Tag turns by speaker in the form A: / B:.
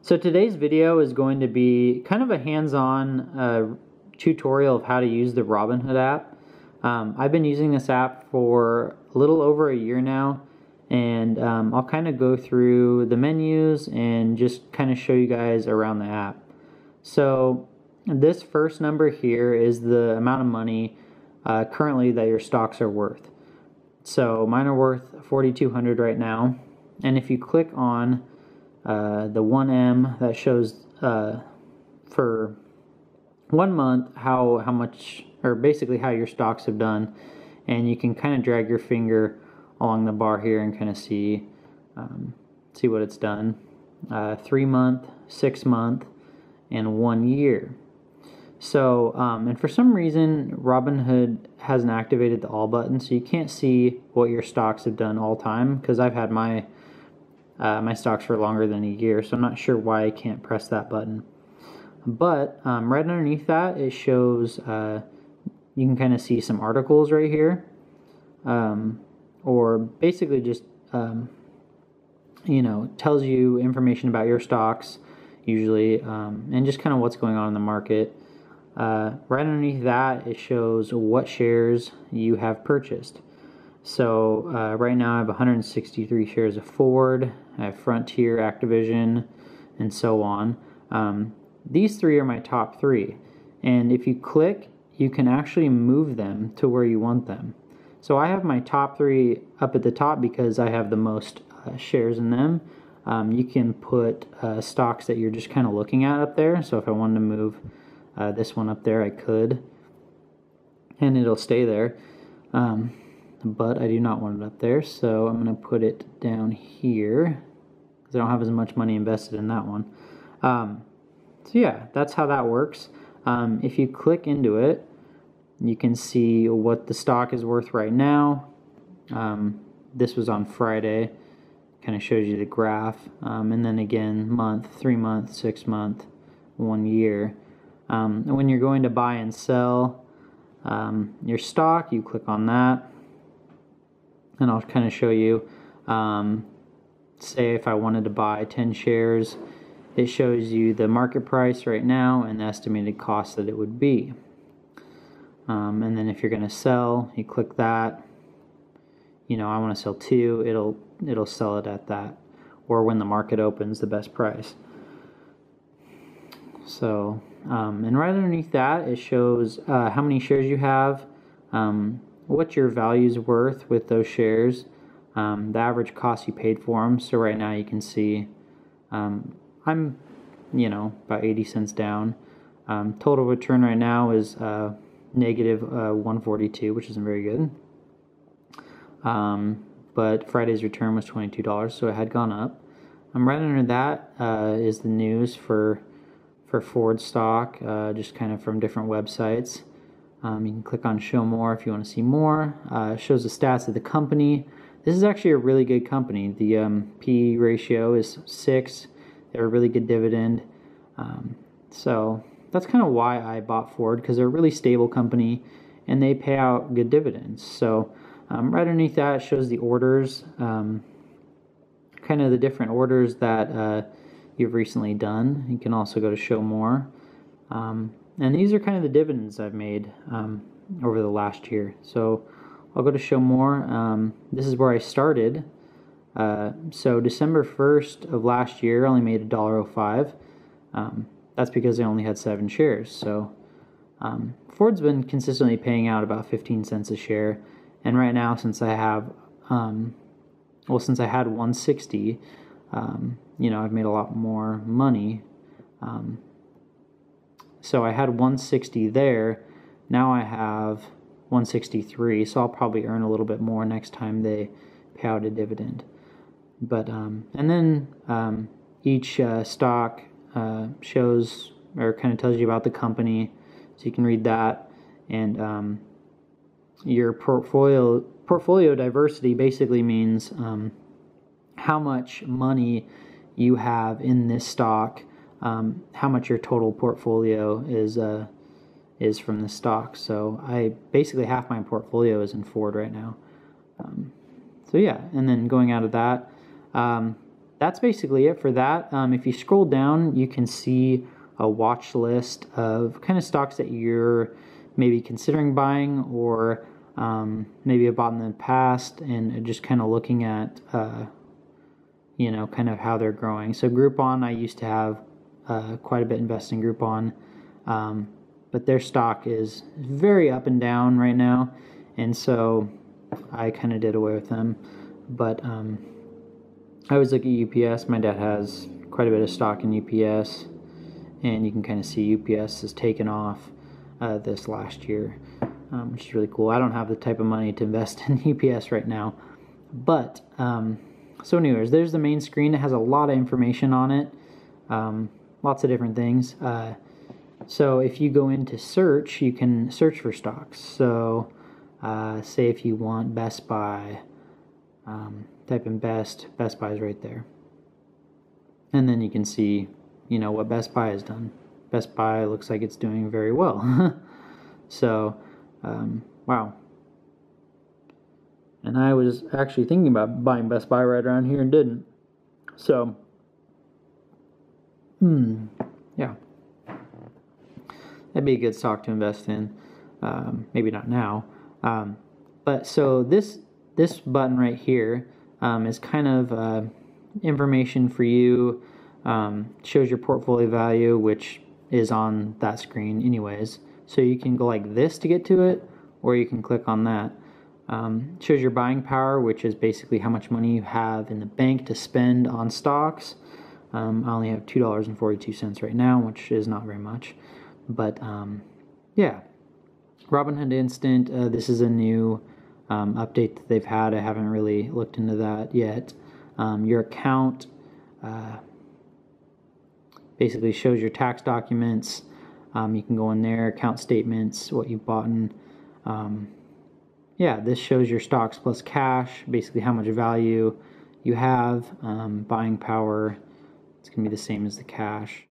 A: So today's video is going to be kind of a hands-on uh, tutorial of how to use the Robinhood app. Um, I've been using this app for a little over a year now and um, I'll kind of go through the menus and just kind of show you guys around the app. So this first number here is the amount of money uh, currently that your stocks are worth. So mine are worth 4200 right now and if you click on uh, the 1M that shows uh, for one month how how much or basically how your stocks have done. And you can kind of drag your finger along the bar here and kind of see um, see what it's done. Uh, three month six month and one year. So um, and for some reason Robinhood hasn't activated the all button so you can't see what your stocks have done all time because I've had my uh, my stocks for longer than a year so I'm not sure why I can't press that button but um, right underneath that, it shows, uh, you can kind of see some articles right here. Um, or basically just, um, you know, tells you information about your stocks, usually, um, and just kind of what's going on in the market. Uh, right underneath that, it shows what shares you have purchased. So uh, right now I have 163 shares of Ford, I have Frontier, Activision, and so on. Um, these three are my top three. And if you click, you can actually move them to where you want them. So I have my top three up at the top because I have the most uh, shares in them. Um, you can put uh, stocks that you're just kind of looking at up there. So if I wanted to move uh, this one up there, I could. And it'll stay there. Um, but I do not want it up there. So I'm going to put it down here because I don't have as much money invested in that one. Um, so yeah, that's how that works. Um, if you click into it, you can see what the stock is worth right now. Um, this was on Friday. Kind of shows you the graph. Um, and then again, month, three month, six month, one year. Um, when you're going to buy and sell um, your stock, you click on that. And I'll kind of show you. Um, say if I wanted to buy 10 shares, it shows you the market price right now and the estimated cost that it would be. Um, and then if you're going to sell, you click that. You know, I want to sell two. It'll it'll sell it at that, or when the market opens, the best price. So, um, and right underneath that, it shows uh, how many shares you have, um, what your value is worth with those shares, um, the average cost you paid for them. So right now you can see um, I'm, you know, about 80 cents down. Um, total return right now is uh, negative, uh, 142, which isn't very good. Um, but Friday's return was $22, so it had gone up. Um, right under that uh, is the news for for Ford stock, uh, just kind of from different websites. Um, you can click on Show More if you want to see more. Uh, shows the stats of the company. This is actually a really good company. The um, P ratio is six. They're a really good dividend. Um, so that's kind of why I bought Ford because they're a really stable company and they pay out good dividends. So um, right underneath that shows the orders, um, kind of the different orders that uh, you've recently done. You can also go to show more. Um, and these are kind of the dividends I've made um, over the last year. So I'll go to show more. Um, this is where I started. Uh, so December 1st of last year, I only made $1.05. Um, that's because I only had seven shares. So um, Ford's been consistently paying out about 15 cents a share. And right now, since I have, um, well, since I had 160, um, you know, I've made a lot more money. So I had 160 there. Now I have 163. So I'll probably earn a little bit more next time they pay out a dividend. But um, and then um, each uh, stock uh, shows or kind of tells you about the company, so you can read that. And um, your portfolio portfolio diversity basically means um, how much money you have in this stock, um, how much your total portfolio is uh, is from the stock. So I basically half my portfolio is in Ford right now. Um, so yeah, and then going out of that, um, that's basically it for that. Um, if you scroll down, you can see a watch list of kind of stocks that you're maybe considering buying or um, maybe have bought in the past and just kind of looking at, uh, you know, kind of how they're growing. So Groupon, I used to have uh, quite a bit invested in Groupon, um, but their stock is very up and down right now, and so I kind of did away with them. But um, I always look at UPS. My dad has quite a bit of stock in UPS, and you can kind of see UPS has taken off uh, this last year, um, which is really cool. I don't have the type of money to invest in UPS right now, but um, so anyways, there's the main screen. It has a lot of information on it, um, lots of different things. Uh, so if you go into search, you can search for stocks. So uh, say if you want Best Buy, um, type in Best, Best Buy is right there. And then you can see, you know, what Best Buy has done. Best Buy looks like it's doing very well. so, um, wow. And I was actually thinking about buying Best Buy right around here and didn't. So, hmm, yeah. That'd be a good stock to invest in. Um, maybe not now. Um, but so this this button right here um, is kind of uh, information for you. Um, shows your portfolio value, which is on that screen anyways. So you can go like this to get to it, or you can click on that. Um, shows your buying power, which is basically how much money you have in the bank to spend on stocks. Um, I only have $2.42 right now, which is not very much. But um, yeah, Robinhood Instant, uh, this is a new um, update that they've had. I haven't really looked into that yet. Um, your account uh, basically shows your tax documents. Um, you can go in there, account statements, what you've bought. In. Um, yeah, this shows your stocks plus cash, basically how much value you have, buying power. It's going to be the same as the cash.